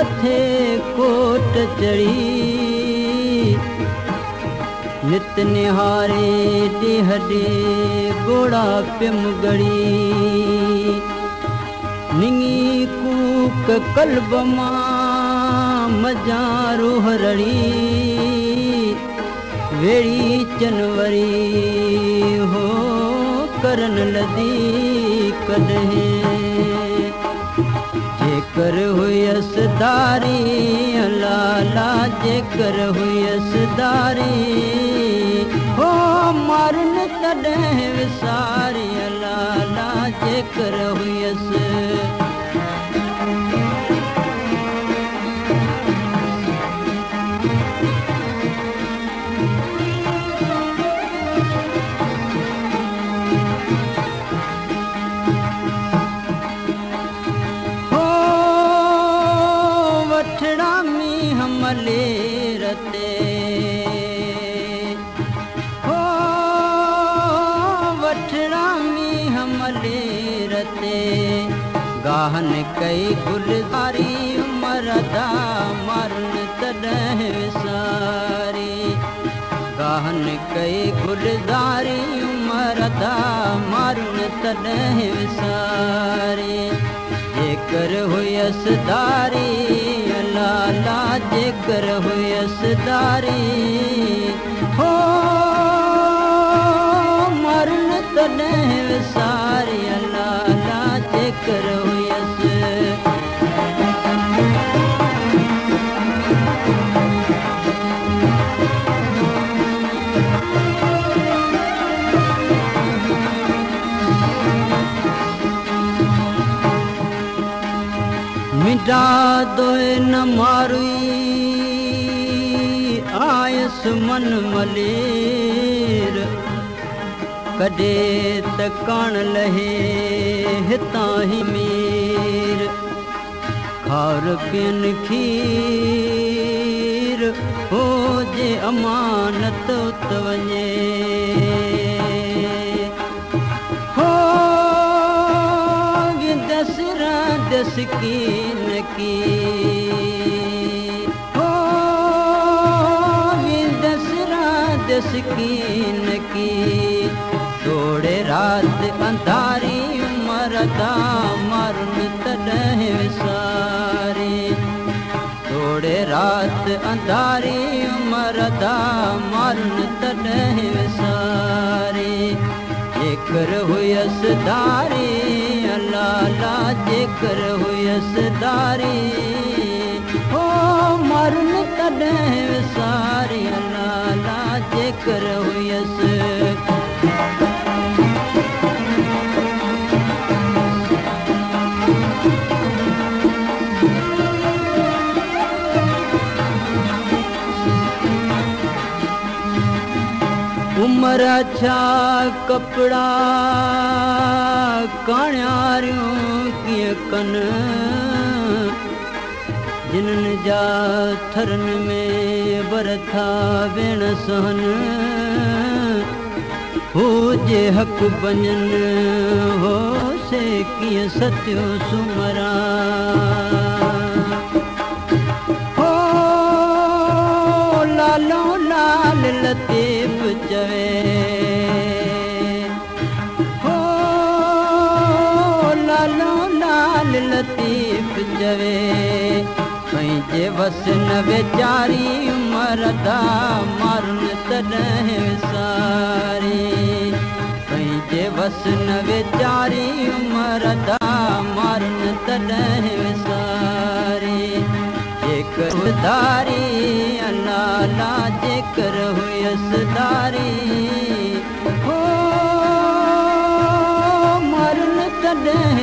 مٿي ڪوٽ چڙهي. نت نهاري ديهڊي گوڙا پم گڙي. ننگي ڪوڪ ڪلب مان مجارو هرڙي ويڙي چنوري هو ڪرن لدي ڪڏهن جيڪر هيس داري لالا جيڪر هيس داري هو مارن تڏهن وساري وٺڙا مينهن مليرتي هو وٺڙا مينهن مليرتي گاهن ڪئي گلداري مردا مارن تڏهن وساري. گاهن ڪئي گلداري مردا مارن تڏهن وساري. جيڪر هيس داري जेकर हुयसि दारी نه مارئي آيس من ملير. ڪڏي ته ڪانه لهي هتان ئي مير. کار پين کير هو جي امانت ات وڃي कीन की हो विदस रादस कीन की तोड़े रात अंधारी मरदा मारुन तॾहिं विसारी। तोड़े रात अंधारी मरदा मारुन तॾहिं विसारी। जेकर हुयसि दारी لالا جيڪر هيس داري هو مارن تڏهن وساري لالا جيڪر هيس عمر ڇا ڪپڙا ڪاڻياريون ڪيئن ڪن جنهن جا ٿرن ۾ برٿا ڀيڻ سهن هو جي حق بڃن هو سي ڪيئن ستيو سمرا هو لالو لال لطيف چوي پنهنجي وس نه ويچاري مردا مارن تڏهن وساري پنهنجي وس نه ويچاري مردا مارن تڏهن وساري جيڪر داري لالا جيڪر هيس داري هو مرڻ تڏهن